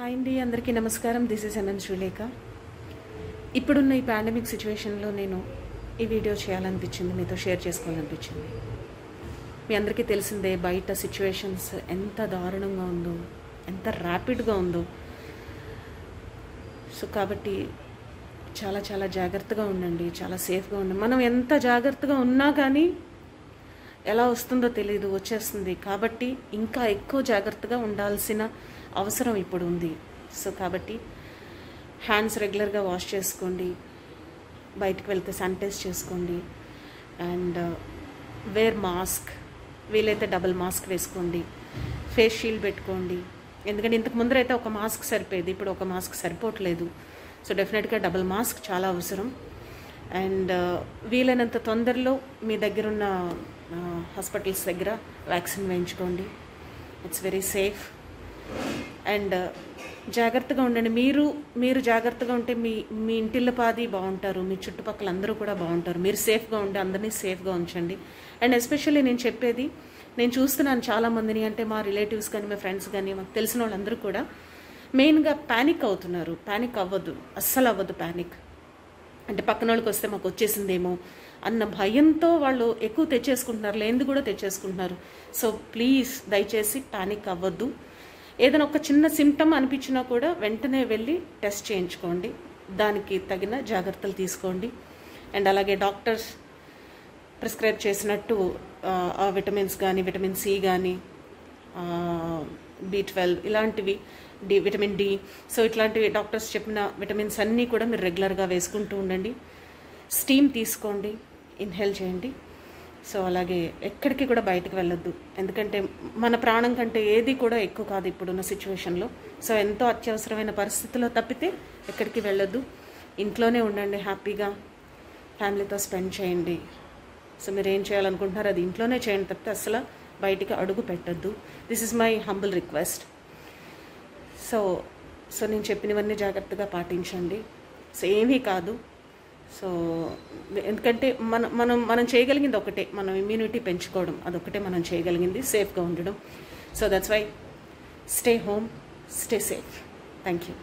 Hi అండి అందరికీ నమస్కారం. దిస్ ఇస్ ఎంఎన్ శ్రీలేఖ ఇప్పుడున్న ఈ పాండమిక్ సిచ్యువేషన్లో నేను ఈ వీడియో చేయాలనిపించింది మీతో షేర్ చేసుకోవాలనిపించింది. మీ అందరికీ తెలిసిందే బయట సిచ్యువేషన్స్ ఎంత దారుణంగా ఉందో ఎంత ర్యాపిడ్గా ఉందో. సో కాబట్టి చాలా చాలా జాగ్రత్తగా ఉండండి చాలా సేఫ్గా ఉండండి. మనం ఎంత జాగ్రత్తగా ఉన్నా కానీ ఎలా వస్తుందో తెలియదు వచ్చేస్తుంది. కాబట్టి ఇంకా ఎక్కువ జాగ్రత్తగా ఉండాల్సిన అవసరం ఇప్పుడు ఉంది. సో కాబట్టి హ్యాండ్స్ రెగ్యులర్గా వాష్ చేసుకోండి. బయటకు వెళ్తే శానిటైజ్ చేసుకోండి. అండ్ uh, వేర్ మాస్క్ వీలైతే డబుల్ మాస్క్ వేసుకోండి. ఫేస్ షీల్డ్ పెట్టుకోండి. ఎందుకంటే ఇంతకు ముందర అయితే ఒక మాస్క్ సరిపోయేది ఇప్పుడు ఒక మాస్క్ సరిపోవట్లేదు. సో డెఫినెట్గా డబుల్ మాస్క్ చాలా అవసరం. అండ్ uh, వీలైనంత తొందరలో మీ దగ్గరున్న uh, హాస్పిటల్స్ దగ్గర వ్యాక్సిన్ వేయించుకోండి. It's very safe. And uh, జాగ్రత్తగా ఉండండి. మీరు మీరు జాగ్రత్తగా ఉంటే మీ మీ ఇంటిల్ల పాది బాగుంటారు. మీ చుట్టుపక్కల అందరూ కూడా బాగుంటారు. మీరు సేఫ్గా ఉండి అందరినీ సేఫ్గా ఉంచండి. అండ్ ఎస్పెషల్లీ నేను చెప్పేది నేను చూస్తున్నాను చాలామందిని అంటే మా రిలేటివ్స్ కానీ మా ఫ్రెండ్స్ కానీ మాకు తెలిసిన వాళ్ళందరూ కూడా మెయిన్గా ప్యానిక్ అవుతున్నారు. ప్యానిక్ అవ్వదు. అస్సలు అవ్వదు ప్యానిక్. అంటే పక్కన వాళ్ళకి వస్తే మాకు వచ్చేసిందేమో అన్న భయంతో వాళ్ళు ఎక్కువ తెచ్చేసుకుంటున్నారు. లేనిది కూడా తెచ్చేసుకుంటున్నారు. సో ప్లీజ్ దయచేసి ప్యానిక్ అవ్వద్దు. ఏదైనా ఒక చిన్న సిమ్టమ్ అనిపించినా కూడా వెంటనే వెళ్ళి టెస్ట్ చేయించుకోండి. దానికి తగిన జాగ్రత్తలు తీసుకోండి. అండ్ అలాగే డాక్టర్స్ ప్రిస్క్రైబ్ చేసినట్టు ఆ విటమిన్స్ కానీ విటమిన్ సి కానీ బి ట్వెల్వ్ ఇలాంటివి డి విటమిన్ డి సో ఇట్లాంటివి డాక్టర్స్ చెప్పిన విటమిన్స్ అన్నీ కూడా మీరు రెగ్యులర్గా వేసుకుంటూ ఉండండి. స్టీమ్ తీసుకోండి. ఇన్హేల్ చేయండి. సో అలాగే ఎక్కడికి కూడా బయటకు వెళ్ళొద్దు. ఎందుకంటే మన ప్రాణం కంటే ఏది కూడా ఎక్కువ కాదు ఇప్పుడున్న సిచ్యువేషన్లో. సో ఎంతో అత్యవసరమైన పరిస్థితుల్లో తప్పితే ఎక్కడికి వెళ్ళొద్దు. ఇంట్లోనే ఉండండి హ్యాపీగా. ఫ్యామిలీతో స్పెండ్ చేయండి. సో మీరు ఏం చేయాలనుకుంటున్నారో? అది ఇంట్లోనే చేయండి తప్పితే అసలు బయటికి అడుగు పెట్టద్దు. This is my humble request so so నేను చెప్పినవన్నీ జాగ్రత్తగా పాటించండి. సో ఏమీ కాదు. సో ఎందుకంటే మనం మనం మనం చేయగలిగింది ఒకటే. మనం ఇమ్యూనిటీ పెంచుకోవడం అదొకటే మనం చేయగలిగింది సేఫ్గా ఉండడం. So that's why stay home stay safe thank you